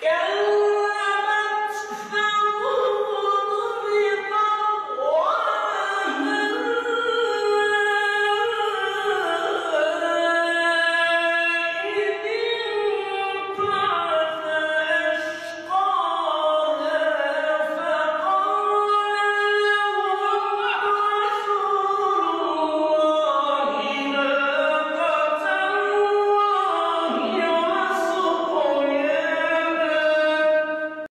kéo